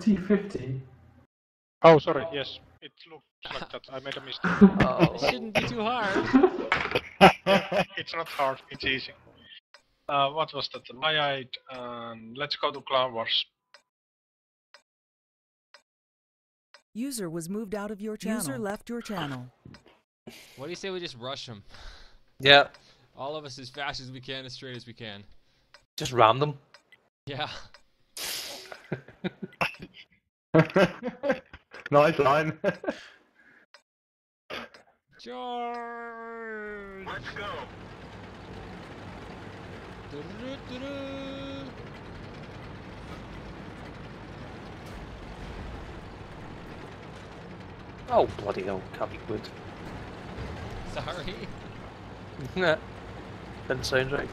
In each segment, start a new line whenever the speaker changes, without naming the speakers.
T50.
Oh, sorry. Yes, it looks like that. I made a mistake.
It
Oh.
shouldn't be too hard.
it's not hard. It's easy. Uh, what was that? Naiad. Um, let's go to Clan Wars.
User was moved out of your channel. User left your channel.
What do you say we just rush them?
Yeah,
All of us as fast as we can, as straight as we can.
just ram them.
Yeah.
nice line.
Charge!
Let's go.
Oh, bloody hell, can't be good.
Sorry.
Yeah, didn't sound right.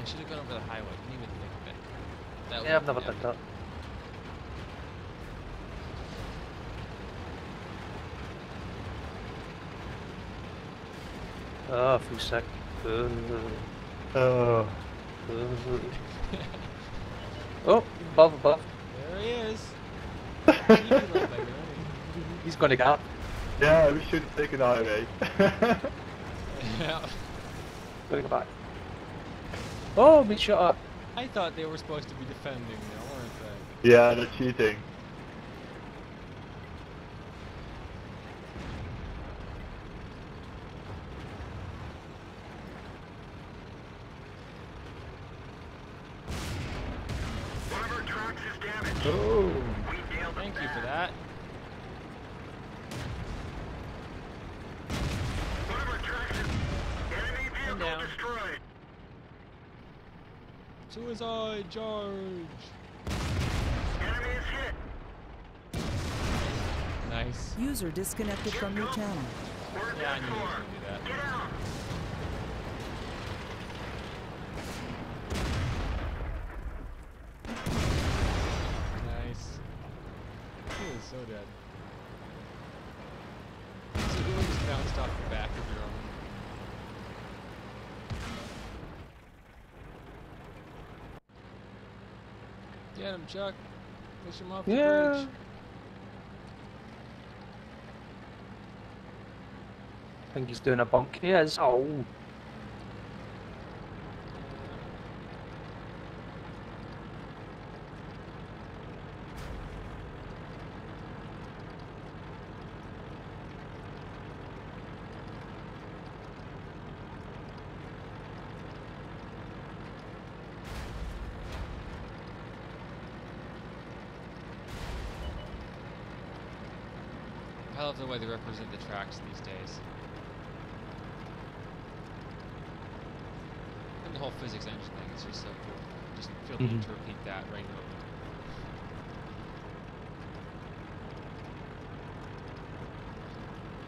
I should have gone over the highway. Didn't even think of it. That
Yeah, I've
would-
never done that. Ah, few sec. Uh,
Oh.
oh, above, above.
There he is. Sneaky little beggar, isn't
He's going to get up.
Yeah, we should take an IMA.
he? Yeah.
Going back. Oh, me shut up.
I thought they were supposed to be defending now, weren't they?
yeah, they're cheating.
One of our tracks is damaged.
Oh.
We nailed them
Thank you for that.
One of our tracks is enemy vehicle
down.
Destroyed.
Suicide charge.
Enemy is hit.
Nice.
User disconnected from your channel.
We're
Yeah, I knew he was gonna do that.
Get out.
Nice. He is so dead. So you just bounced off the back of your own. Get him, Chuck. Push him off the
Yeah.
bridge.
I think he's doing a bunk. He is. Oh.
I love the way they represent the tracks these days. And the whole physics engine thing is just so cool. Just feel the need
Mhm.
to repeat that regularly.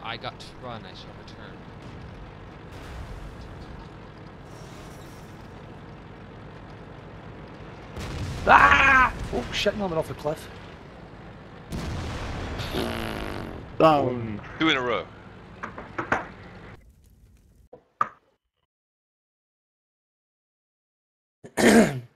I got to run, I shall return.
Ah! Oh, shit, no, they're off the cliff.
Down.
Two in a row.